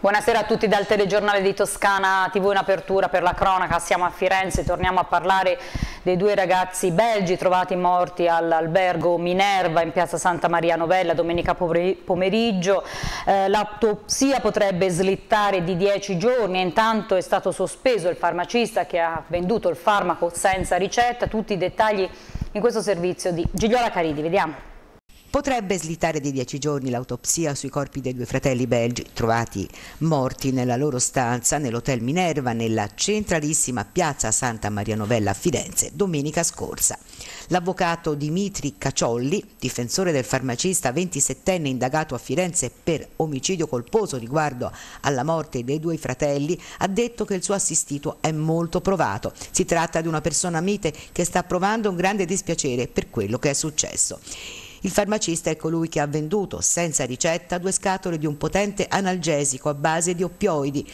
Buonasera a tutti dal telegiornale di Toscana TV in apertura per la cronaca, siamo a Firenze, torniamo a parlare dei due ragazzi belgi trovati morti all'albergo Minerva in piazza Santa Maria Novella domenica pomeriggio, eh, l'autopsia potrebbe slittare di dieci giorni. Intanto è stato sospeso il farmacista che ha venduto il farmaco senza ricetta, tutti i dettagli in questo servizio di Gigliola Caridi, vediamo. Potrebbe slittare di dieci giorni l'autopsia sui corpi dei due fratelli belgi trovati morti nella loro stanza nell'hotel Minerva nella centralissima piazza Santa Maria Novella a Firenze domenica scorsa. L'avvocato Dimitri Caciolli, difensore del farmacista 27enne indagato a Firenze per omicidio colposo riguardo alla morte dei due fratelli, ha detto che il suo assistito è molto provato. Si tratta di una persona mite che sta provando un grande dispiacere per quello che è successo. Il farmacista è colui che ha venduto senza ricetta due scatole di un potente analgesico a base di oppioidi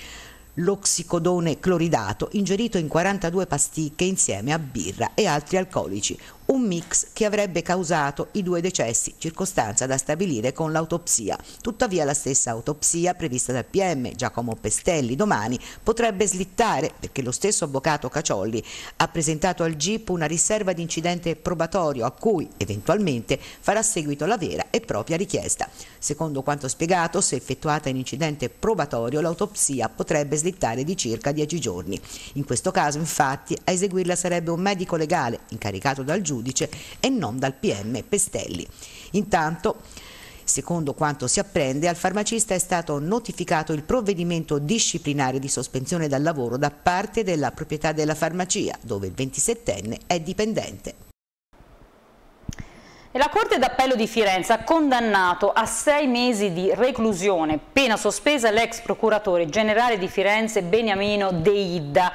l'oxicodone cloridato ingerito in 42 pasticche insieme a birra e altri alcolici, un mix che avrebbe causato i due decessi, circostanza da stabilire con l'autopsia. Tuttavia la stessa autopsia prevista dal PM Giacomo Pestelli domani potrebbe slittare perché lo stesso avvocato Caciolli ha presentato al GIP una riserva di incidente probatorio a cui eventualmente farà seguito la vera e propria richiesta. Secondo quanto spiegato, se effettuata in incidente probatorio l'autopsia potrebbe slittare di circa 10 giorni. In questo caso infatti a eseguirla sarebbe un medico legale incaricato dal giudice giudice e non dal PM Pestelli. Intanto Secondo quanto si apprende, al farmacista è stato notificato il provvedimento disciplinare di sospensione dal lavoro da parte della proprietà della farmacia, dove il 27enne è dipendente. La Corte d'Appello di Firenze ha condannato a sei mesi di reclusione, pena sospesa l'ex procuratore generale di Firenze Beniamino Deidda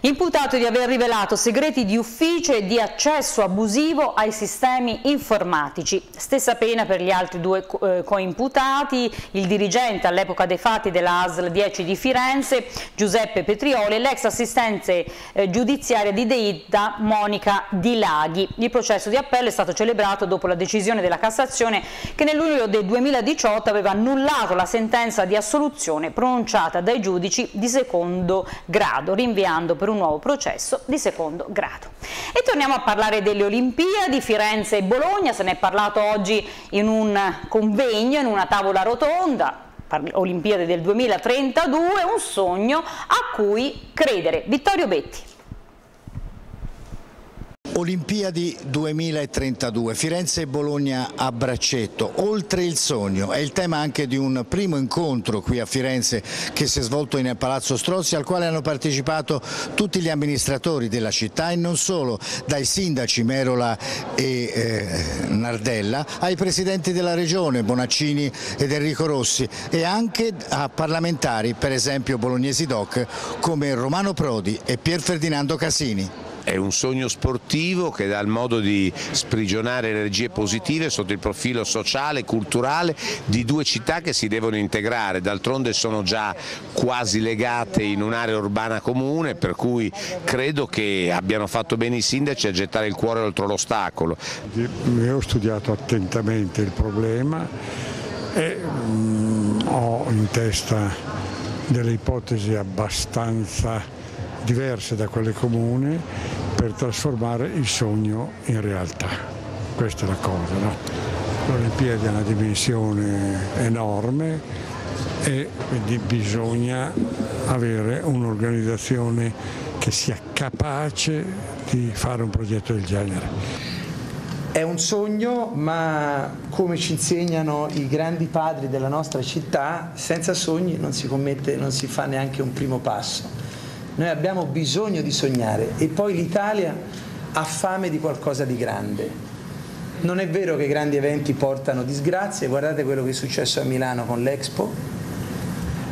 imputato di aver rivelato segreti di ufficio e di accesso abusivo ai sistemi informatici. Stessa pena per gli altri due eh, coimputati, il dirigente all'epoca dei fatti della ASL 10 di Firenze, Giuseppe Petrioli, e l'ex assistente eh, giudiziaria di Deidda, Monica Di Laghi. Il processo di appello è stato celebrato dopo la decisione della Cassazione che nel luglio del 2018 aveva annullato la sentenza di assoluzione pronunciata dai giudici di secondo grado, rinviando per un un nuovo processo di secondo grado. E torniamo a parlare delle Olimpiadi, Firenze e Bologna, se ne è parlato oggi in un convegno, in una tavola rotonda, Olimpiadi del 2032, un sogno a cui credere. Vittorio Betti. Olimpiadi 2032, Firenze e Bologna a braccetto, oltre il sogno, è il tema anche di un primo incontro qui a Firenze che si è svolto in Palazzo Strozzi al quale hanno partecipato tutti gli amministratori della città e non solo, dai sindaci Merola e eh, Nardella ai presidenti della regione Bonaccini ed Enrico Rossi e anche a parlamentari, per esempio bolognesi doc come Romano Prodi e Pier Ferdinando Casini. È un sogno sportivo che dà il modo di sprigionare energie positive sotto il profilo sociale culturale di due città che si devono integrare, d'altronde sono già quasi legate in un'area urbana comune per cui credo che abbiano fatto bene i sindaci a gettare il cuore oltre l'ostacolo. Io ho studiato attentamente il problema e mm, ho in testa delle ipotesi abbastanza diverse da quelle comuni per trasformare il sogno in realtà. Questa è la cosa. No? L'Olimpiade ha una dimensione enorme e quindi bisogna avere un'organizzazione che sia capace di fare un progetto del genere. È un sogno, ma come ci insegnano i grandi padri della nostra città, senza sogni non si commette, non si fa neanche un primo passo. Noi abbiamo bisogno di sognare e poi l'Italia ha fame di qualcosa di grande. Non è vero che i grandi eventi portano disgrazie, guardate quello che è successo a Milano con l'Expo.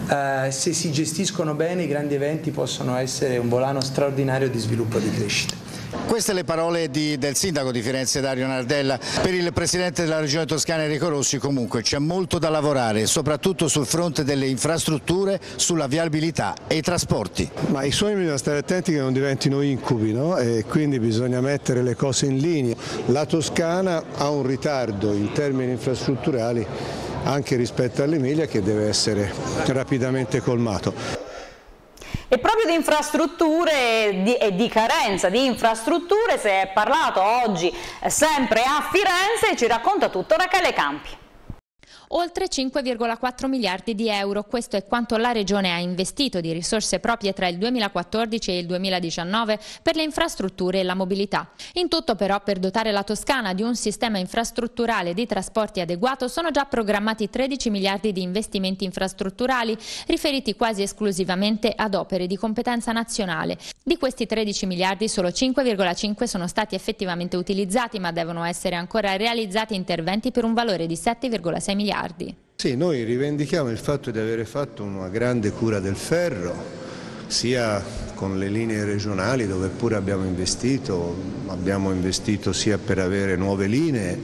Uh, se si gestiscono bene i grandi eventi possono essere un volano straordinario di sviluppo e di crescita. Queste le parole di, del sindaco di Firenze Dario Nardella. Per il presidente della regione toscana Enrico Rossi comunque c'è molto da lavorare, soprattutto sul fronte delle infrastrutture, sulla viabilità e i trasporti. Ma i suoi bisogna stare attenti che non diventino incubi no? e quindi bisogna mettere le cose in linea. La Toscana ha un ritardo in termini infrastrutturali anche rispetto all'Emilia che deve essere rapidamente colmato. E proprio di infrastrutture e di carenza di infrastrutture si è parlato oggi eh, sempre a Firenze, ci racconta tutto Rachele Campi oltre 5,4 miliardi di euro. Questo è quanto la Regione ha investito di risorse proprie tra il 2014 e il 2019 per le infrastrutture e la mobilità. In tutto però per dotare la Toscana di un sistema infrastrutturale di trasporti adeguato sono già programmati 13 miliardi di investimenti infrastrutturali riferiti quasi esclusivamente ad opere di competenza nazionale. Di questi 13 miliardi solo 5,5 sono stati effettivamente utilizzati ma devono essere ancora realizzati interventi per un valore di 7,6 miliardi miliardi. Sì, noi rivendichiamo il fatto di avere fatto una grande cura del ferro, sia con le linee regionali dove pure abbiamo investito, abbiamo investito sia per avere nuove linee,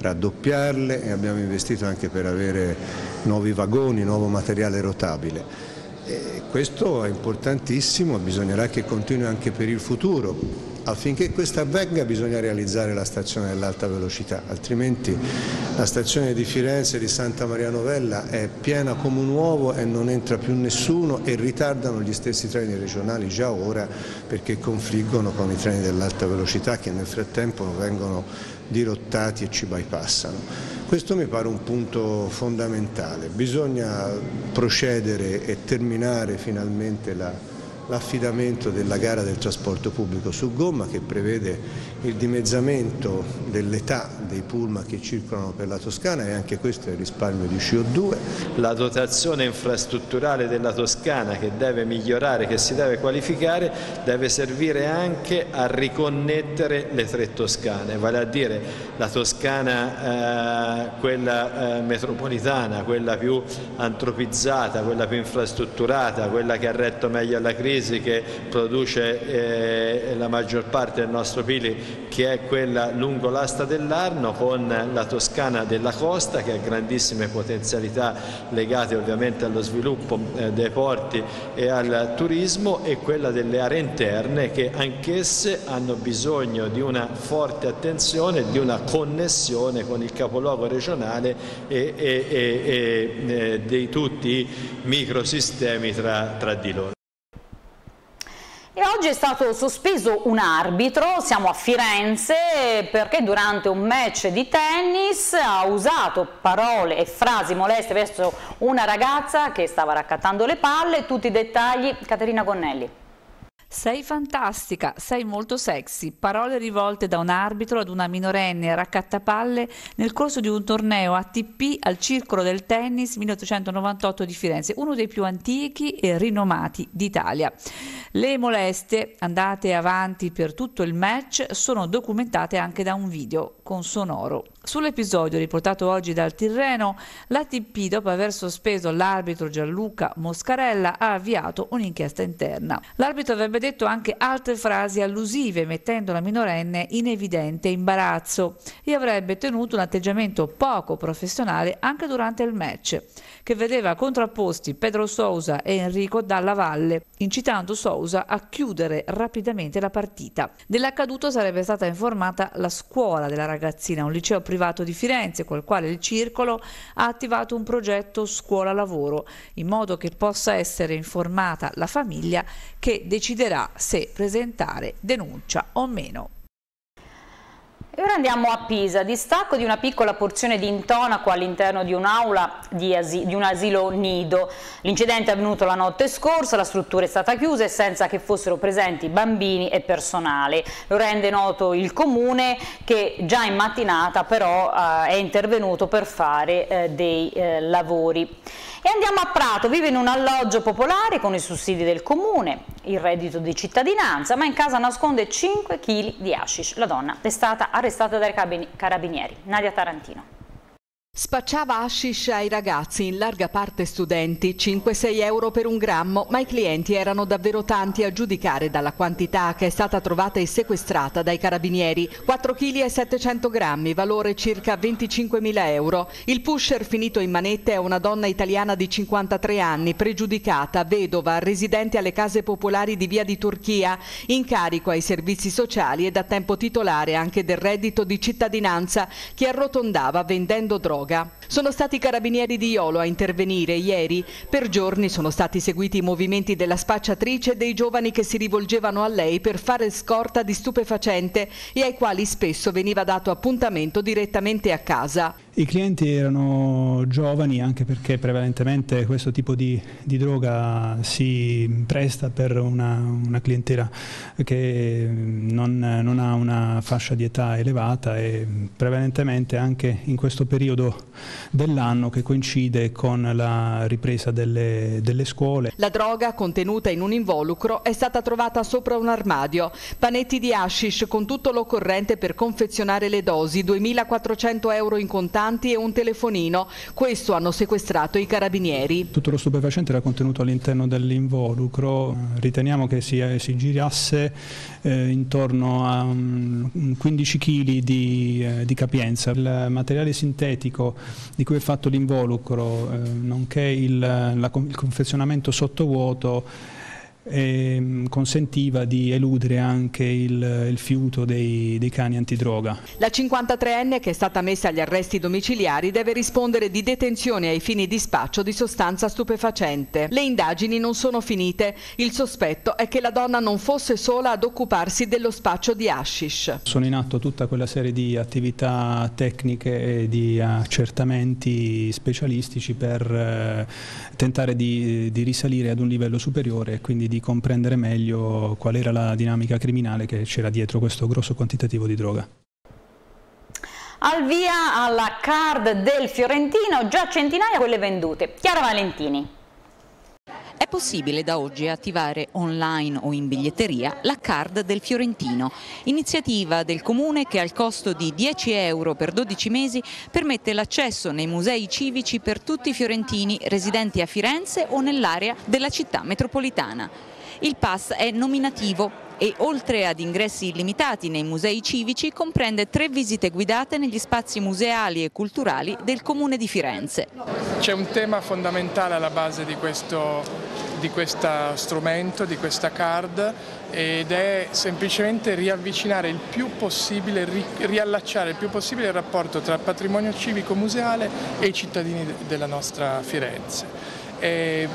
raddoppiarle e abbiamo investito anche per avere nuovi vagoni, nuovo materiale rotabile. E questo è importantissimo, bisognerà che continui anche per il futuro. Affinché questo avvenga bisogna realizzare la stazione dell'alta velocità, altrimenti la stazione di Firenze di Santa Maria Novella è piena come un uovo e non entra più nessuno e ritardano gli stessi treni regionali già ora perché confliggono con i treni dell'alta velocità che nel frattempo vengono dirottati e ci bypassano. Questo mi pare un punto fondamentale, bisogna procedere e terminare finalmente la l'affidamento della gara del trasporto pubblico su gomma che prevede il dimezzamento dell'età dei pullman che circolano per la Toscana e anche questo è il risparmio di CO2. La dotazione infrastrutturale della Toscana che deve migliorare, che si deve qualificare, deve servire anche a riconnettere le tre Toscane, vale a dire la Toscana eh, quella eh, metropolitana, quella più antropizzata, quella più infrastrutturata, quella che ha retto meglio alla crisi che produce eh, la maggior parte del nostro PIL che è quella lungo l'asta dell'Arno con la Toscana della costa che ha grandissime potenzialità legate ovviamente allo sviluppo eh, dei porti e al turismo e quella delle aree interne che anch'esse hanno bisogno di una forte attenzione, di una connessione con il capoluogo regionale e, e, e, e eh, di tutti i microsistemi tra, tra di loro. Oggi è stato sospeso un arbitro, siamo a Firenze, perché durante un match di tennis ha usato parole e frasi moleste verso una ragazza che stava raccattando le palle, tutti i dettagli, Caterina Gonnelli. Sei fantastica, sei molto sexy. Parole rivolte da un arbitro ad una minorenne raccattapalle nel corso di un torneo ATP al Circolo del Tennis 1898 di Firenze, uno dei più antichi e rinomati d'Italia. Le molestie andate avanti per tutto il match sono documentate anche da un video con sonoro. Sull'episodio riportato oggi dal Tirreno, l'ATP, dopo aver sospeso l'arbitro Gianluca Moscarella, ha avviato un'inchiesta interna. L'arbitro avrebbe detto anche altre frasi allusive, mettendo la minorenne in evidente imbarazzo e avrebbe tenuto un atteggiamento poco professionale anche durante il match, che vedeva contrapposti Pedro Sousa e Enrico Dalla Valle, incitando Sousa a chiudere rapidamente la partita. Dell'accaduto sarebbe stata informata la scuola della ragazzina, un liceo privato privato di Firenze, col quale il Circolo ha attivato un progetto scuola lavoro, in modo che possa essere informata la famiglia che deciderà se presentare denuncia o meno. E ora andiamo a Pisa, distacco di una piccola porzione di intonaco all'interno di un'aula di, di, un asilo nido. L'incidente è avvenuto la notte scorsa, la struttura è stata chiusa e senza che fossero presenti bambini e personale. Lo rende noto il comune che già in mattinata però eh, è intervenuto per fare eh, dei eh, lavori. E andiamo a Prato, vive in un alloggio popolare con i sussidi del comune, il reddito di cittadinanza, ma in casa nasconde 5 kg di hashish. La donna è stata arrestata dai carabinieri. Nadia Tarantino. Spacciava hashish ai ragazzi, in larga parte studenti, 5-6 euro per un grammo, ma i clienti erano davvero tanti a giudicare dalla quantità che è stata trovata e sequestrata dai carabinieri. 4 kg e 700 grammi, valore circa 25 mila euro. Il pusher finito in manette è una donna italiana di 53 anni, pregiudicata, vedova, residente alle case popolari di via di Turchia, in carico ai servizi sociali e da tempo titolare anche del reddito di cittadinanza che arrotondava vendendo droga droga. Sono stati i carabinieri di Iolo a intervenire ieri. Per giorni sono stati seguiti i movimenti della spacciatrice e dei giovani che si rivolgevano a lei per fare scorta di stupefacente e ai quali spesso veniva dato appuntamento direttamente a casa. I clienti erano giovani anche perché prevalentemente questo tipo di, di droga si presta per una, una clientela che non, non, ha una fascia di età elevata e prevalentemente anche in questo periodo dell'anno che coincide con la ripresa delle, delle scuole. La droga contenuta in un involucro è stata trovata sopra un armadio, panetti di hashish con tutto l'occorrente per confezionare le dosi, 2400 euro in contanti contanti e un telefonino. Questo hanno sequestrato i carabinieri. Tutto lo stupefacente era contenuto all'interno dell'involucro. Riteniamo che si, si girasse eh, intorno a um, 15 kg di, eh, di, capienza. Il materiale sintetico di cui è fatto l'involucro, eh, nonché il, la, il confezionamento sottovuoto e mm, consentiva di eludere anche il, il fiuto dei, dei, cani antidroga. La 53enne che è stata messa agli arresti domiciliari deve rispondere di detenzione ai fini di spaccio di sostanza stupefacente. Le indagini non sono finite. Il sospetto è che la donna non fosse sola ad occuparsi dello spaccio di hashish. Sono in atto tutta quella serie di attività tecniche e di accertamenti specialistici per eh, tentare di, di risalire ad un livello superiore e quindi di comprendere meglio qual era la dinamica criminale che c'era dietro questo grosso quantitativo di droga. Al via alla card del Fiorentino, già centinaia quelle vendute. Chiara Valentini. È possibile da oggi attivare online o in biglietteria la card del Fiorentino, iniziativa del Comune che al costo di 10 euro per 12 mesi permette l'accesso nei musei civici per tutti i fiorentini residenti a Firenze o nell'area della città metropolitana. Il pass è nominativo e oltre ad ingressi illimitati nei musei civici comprende tre visite guidate negli spazi museali e culturali del Comune di Firenze. C'è un tema fondamentale alla base di questo, di questo strumento, di questa card ed è semplicemente riavvicinare il più possibile, riallacciare il più possibile il rapporto tra patrimonio civico museale e i cittadini della nostra Firenze è,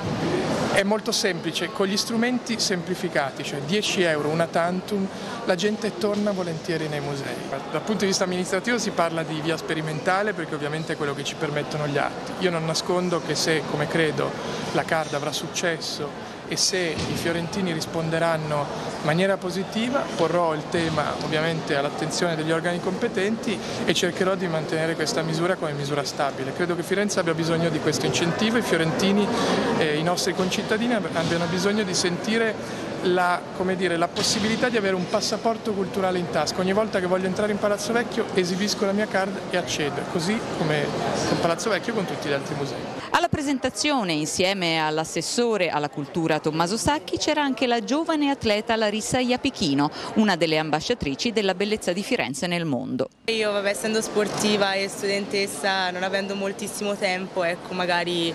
è molto semplice, con gli strumenti semplificati, cioè 10 euro, una tantum, la gente torna volentieri nei musei. Dal punto di vista amministrativo si parla di via sperimentale perché ovviamente è quello che ci permettono gli atti. Io non nascondo che se, come credo, la CARD avrà successo e se i fiorentini risponderanno in maniera positiva porrò il tema ovviamente all'attenzione degli organi competenti e cercherò di mantenere questa misura come misura stabile. Credo che Firenze abbia bisogno di questo incentivo, i fiorentini e i nostri concittadini abbiano bisogno di sentire la, dire, la, possibilità di avere un passaporto culturale in tasca. Ogni volta che voglio entrare in Palazzo Vecchio esibisco la mia card e accedo, così come con Palazzo Vecchio e con tutti gli altri musei. Alla presentazione, insieme all'assessore alla cultura Tommaso Sacchi, c'era anche la giovane atleta Larissa Iapechino, una delle ambasciatrici della bellezza di Firenze nel mondo. Io, vabbè, essendo sportiva e studentessa, non avendo moltissimo tempo, ecco, magari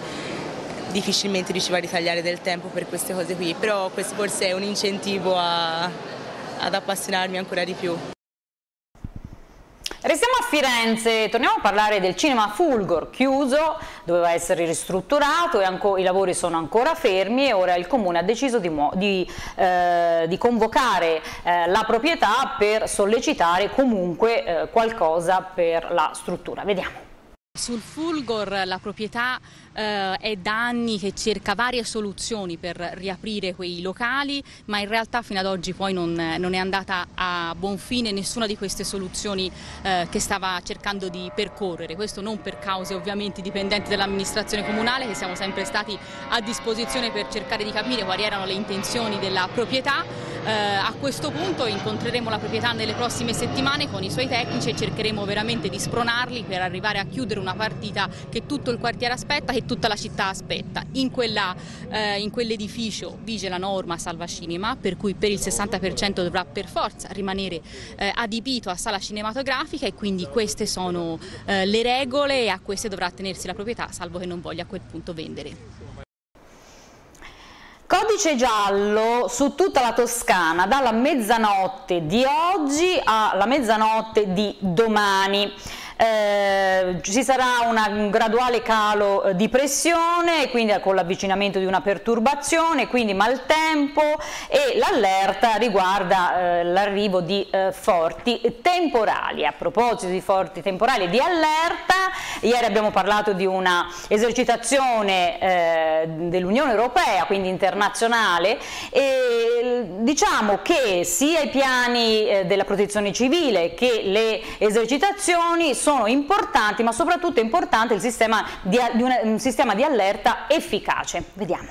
difficilmente riuscivo a ritagliare del tempo per queste cose qui, però questo forse è un incentivo a, ad appassionarmi ancora di più. Restiamo a Firenze, torniamo a parlare del cinema Fulgor, chiuso, doveva essere ristrutturato e i lavori sono ancora fermi e ora il Comune ha deciso di, di, eh, di convocare eh, la proprietà per sollecitare comunque eh, qualcosa per la struttura. Vediamo. Sul Fulgor la proprietà eh, è da anni che cerca varie soluzioni per riaprire quei locali, ma in realtà fino ad oggi poi non, non è andata a buon fine nessuna di queste soluzioni eh, che stava cercando di percorrere. Questo non per cause ovviamente dipendenti dall'amministrazione comunale, che siamo sempre stati a disposizione per cercare di capire quali erano le intenzioni della proprietà. Eh, a questo punto incontreremo la proprietà nelle prossime settimane con i suoi tecnici e cercheremo veramente di spronarli per arrivare a chiudere una partita che tutto il quartiere aspetta, che tutta la città aspetta. In, quella, eh, in quell'edificio vige la norma salva cinema, per cui per il 60% dovrà per forza rimanere eh, adibito a sala cinematografica e quindi queste sono eh, le regole e a queste dovrà tenersi la proprietà, salvo che non voglia a quel punto vendere. Codice giallo su tutta la Toscana dalla mezzanotte di oggi alla mezzanotte di domani. Eh, ci sarà una, un graduale calo eh, di pressione, quindi con l'avvicinamento di una perturbazione, quindi maltempo e l'allerta riguarda eh, l'arrivo di eh, forti temporali. A proposito di forti temporali e di allerta, ieri abbiamo parlato di una esercitazione eh, dell'Unione Europea, quindi internazionale, e diciamo che sia i piani eh, della protezione civile che le esercitazioni sono importanti, ma soprattutto è importante il sistema di, di una, un sistema di allerta efficace. Vediamo.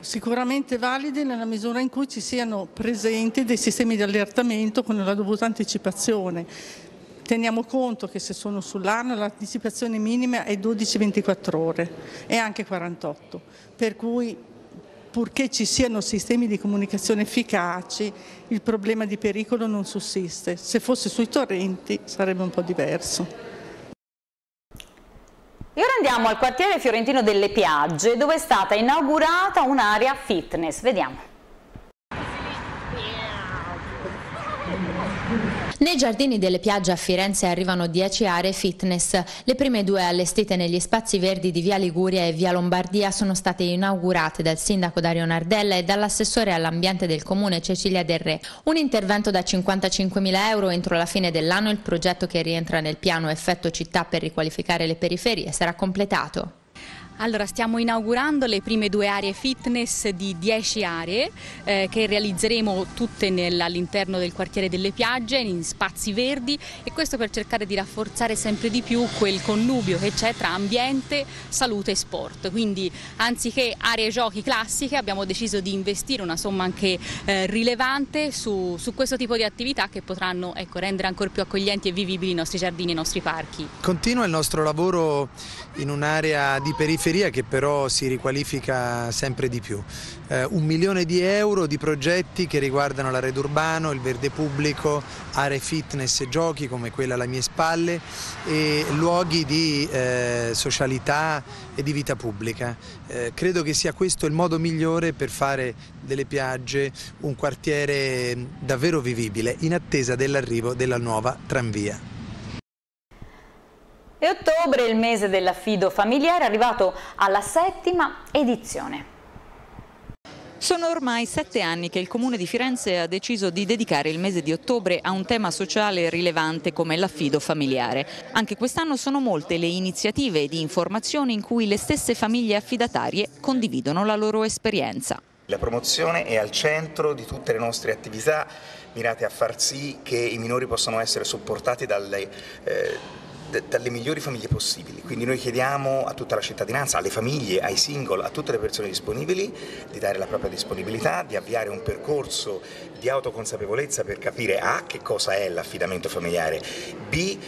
Sicuramente valide nella misura in cui ci siano presenti dei sistemi di allertamento con la dovuta anticipazione. Teniamo conto che se sono sull'anno l'anticipazione minima è 12-24 ore e anche 48, per cui purché ci siano sistemi di comunicazione efficaci, il problema di pericolo non sussiste. Se fosse sui torrenti sarebbe un po' diverso. E ora andiamo al quartiere fiorentino delle Piagge dove è stata inaugurata un'area fitness. Vediamo. Nei giardini delle piagge a Firenze arrivano 10 aree fitness. Le prime due allestite negli spazi verdi di Via Liguria e Via Lombardia sono state inaugurate dal sindaco Dario Nardella e dall'assessore all'ambiente del comune Cecilia Del Re. Un intervento da 55.000 euro entro la fine dell'anno. Il progetto che rientra nel piano Effetto Città per riqualificare le periferie sarà completato. Allora, stiamo inaugurando le prime due aree fitness di 10 aree eh, che realizzeremo tutte all'interno del quartiere delle piagge, in spazi verdi e questo per cercare di rafforzare sempre di più quel connubio che c'è tra ambiente, salute e sport. Quindi anziché aree giochi classiche abbiamo deciso di investire una somma anche eh, rilevante su, su, questo tipo di attività che potranno ecco, rendere ancora più accoglienti e vivibili i nostri giardini e i nostri parchi. Continua il nostro lavoro in un'area di periferia periferia che però si riqualifica sempre di più. Eh, un milione di euro di progetti che riguardano l'arredo urbano, il verde pubblico, aree fitness e giochi come quella alle mie spalle e luoghi di eh, socialità e di vita pubblica. Eh, credo che sia questo il modo migliore per fare delle piagge un quartiere davvero vivibile in attesa dell'arrivo della nuova tranvia. E ottobre è il mese dell'affido familiare, arrivato alla settima edizione. Sono ormai sette anni che il Comune di Firenze ha deciso di dedicare il mese di ottobre a un tema sociale rilevante come l'affido familiare. Anche quest'anno sono molte le iniziative di informazione in cui le stesse famiglie affidatarie condividono la loro esperienza. La promozione è al centro di tutte le nostre attività mirate a far sì che i minori possano essere supportati dalle eh, dalle migliori famiglie possibili. Quindi noi chiediamo a tutta la cittadinanza, alle famiglie, ai single, a tutte le persone disponibili di dare la propria disponibilità, di avviare un percorso di autoconsapevolezza per capire A che cosa è l'affidamento familiare, B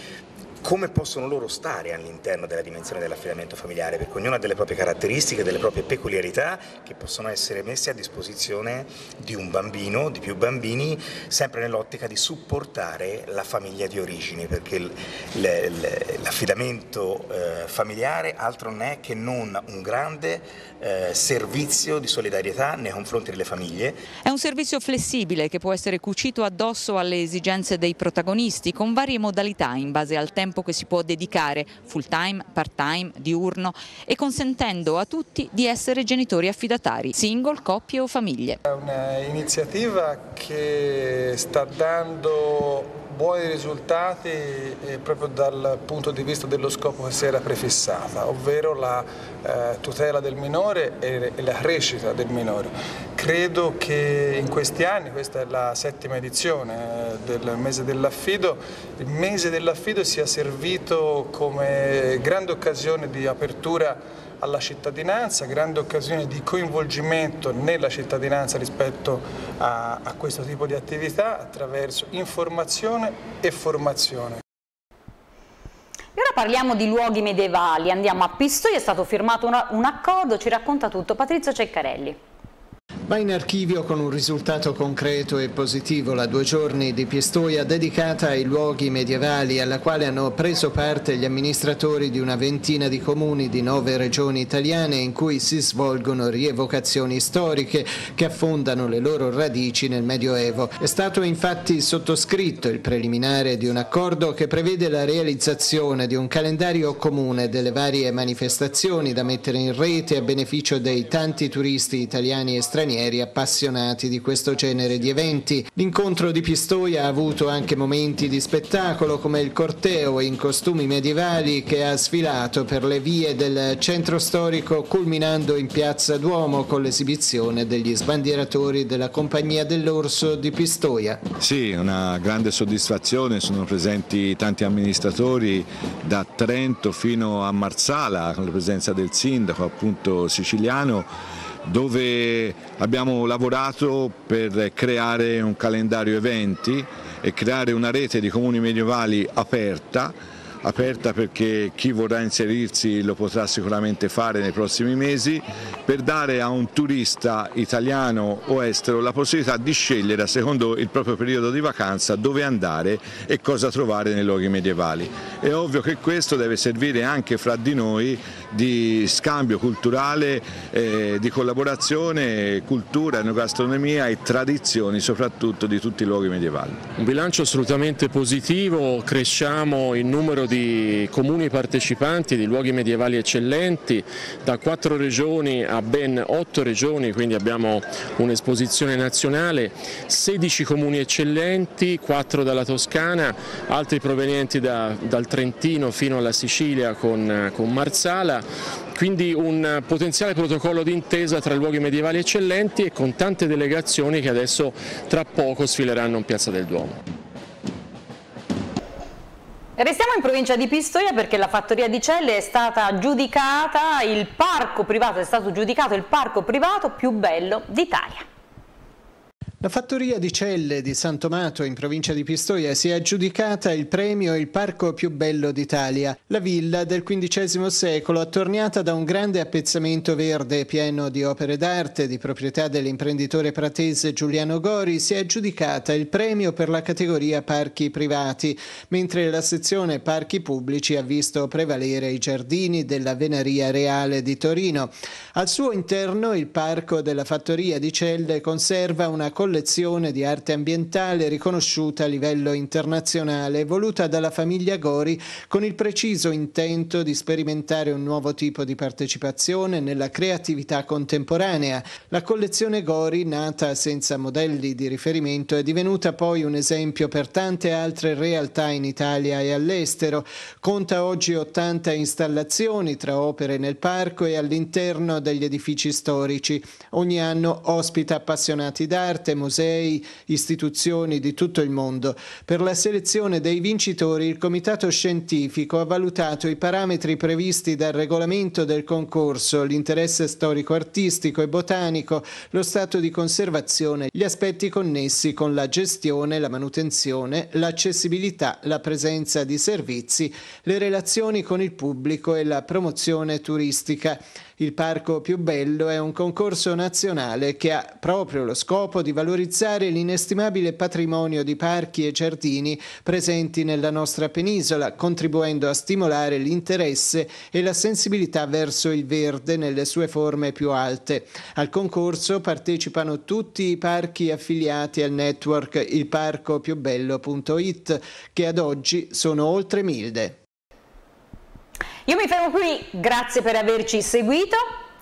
come possono loro stare all'interno della dimensione dell'affidamento familiare, perché ognuno ha delle proprie caratteristiche, delle proprie peculiarità che possono essere messe a disposizione di un bambino, di più bambini, sempre nell'ottica di supportare la famiglia di origine, perché l'affidamento eh, familiare altro non è che non un grande eh, servizio di solidarietà nei confronti delle famiglie. È un servizio flessibile che può essere cucito addosso alle esigenze dei protagonisti con varie modalità in base al tempo tempo che si può dedicare full time, part time, diurno e consentendo a tutti di essere genitori affidatari, single, coppie o famiglie. È un'iniziativa che sta dando buoni risultati eh, proprio dal punto di vista dello scopo che si era prefissata, ovvero la eh, tutela del minore e, e, la crescita del minore. Credo che in questi anni, questa è la settima edizione eh, del mese dell'affido, il mese dell'affido sia servito come grande occasione di apertura alla cittadinanza, grande occasione di coinvolgimento nella cittadinanza rispetto a, a questo tipo di attività attraverso informazione e formazione. E ora parliamo di luoghi medievali, andiamo a Pistoia, è stato firmato un accordo, ci racconta tutto Patrizio Ceccarelli. Va in archivio con un risultato concreto e positivo la due giorni di Pistoia dedicata ai luoghi medievali alla quale hanno preso parte gli amministratori di una ventina di comuni di nove regioni italiane in cui si svolgono rievocazioni storiche che affondano le loro radici nel Medioevo. È stato infatti sottoscritto il preliminare di un accordo che prevede la realizzazione di un calendario comune delle varie manifestazioni da mettere in rete a beneficio dei tanti turisti italiani e stranieri stranieri appassionati di questo genere di eventi. L'incontro di Pistoia ha avuto anche momenti di spettacolo come il corteo in costumi medievali che ha sfilato per le vie del centro storico culminando in piazza Duomo con l'esibizione degli sbandieratori della Compagnia dell'Orso di Pistoia. Sì, una grande soddisfazione, sono presenti tanti amministratori da Trento fino a Marsala con la presenza del sindaco appunto siciliano dove abbiamo lavorato per creare un calendario eventi e creare una rete di comuni medievali aperta aperta perché chi vorrà inserirsi lo potrà sicuramente fare nei prossimi mesi per dare a un turista italiano o estero la possibilità di scegliere secondo il proprio periodo di vacanza dove andare e cosa trovare nei luoghi medievali. È ovvio che questo deve servire anche fra di noi di scambio culturale, eh, di collaborazione, cultura, gastronomia e tradizioni soprattutto di tutti i luoghi medievali. Un bilancio assolutamente positivo, cresciamo in numero di comuni partecipanti, di luoghi medievali eccellenti, da quattro regioni a ben otto regioni, quindi abbiamo un'esposizione nazionale, 16 comuni eccellenti, 4 dalla Toscana, altri provenienti da, dal Trentino fino alla Sicilia con, con Marsala, quindi un potenziale protocollo d'intesa tra luoghi medievali eccellenti e con tante delegazioni che adesso tra poco sfileranno in Piazza del Duomo. Restiamo in provincia di Pistoia perché la fattoria di Celle è stata giudicata il parco privato, è stato giudicato il parco privato più bello d'Italia. La fattoria di Celle di San Tomato in provincia di Pistoia si è aggiudicata il premio Il parco più bello d'Italia. La villa del XV secolo, attorniata da un grande appezzamento verde pieno di opere d'arte di proprietà dell'imprenditore pratese Giuliano Gori, si è aggiudicata il premio per la categoria parchi privati, mentre la sezione parchi pubblici ha visto prevalere i giardini della Venaria Reale di Torino. Al suo interno il parco della fattoria di Celle conserva una collezione collezione di arte ambientale riconosciuta a livello internazionale, voluta dalla famiglia Gori con il preciso intento di sperimentare un nuovo tipo di partecipazione nella creatività contemporanea. La collezione Gori, nata senza modelli di riferimento, è divenuta poi un esempio per tante altre realtà in Italia e all'estero. Conta oggi 80 installazioni tra opere nel parco e all'interno degli edifici storici. Ogni anno ospita appassionati d'arte, musei, istituzioni di tutto il mondo. Per la selezione dei vincitori il Comitato Scientifico ha valutato i parametri previsti dal regolamento del concorso, l'interesse storico-artistico e botanico, lo stato di conservazione, gli aspetti connessi con la gestione, la manutenzione, l'accessibilità, la presenza di servizi, le relazioni con il pubblico e la promozione turistica. Il Parco più bello è un concorso nazionale che ha proprio lo scopo di valorizzare l'inestimabile patrimonio di parchi e giardini presenti nella nostra penisola, contribuendo a stimolare l'interesse e la sensibilità verso il verde nelle sue forme più alte. Al concorso partecipano tutti i parchi affiliati al network ilparcopiubello.it che ad oggi sono oltre mille. Io mi fermo qui, grazie per averci seguito,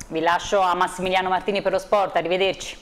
vi lascio a Massimiliano Martini per lo sport, arrivederci.